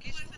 Gitme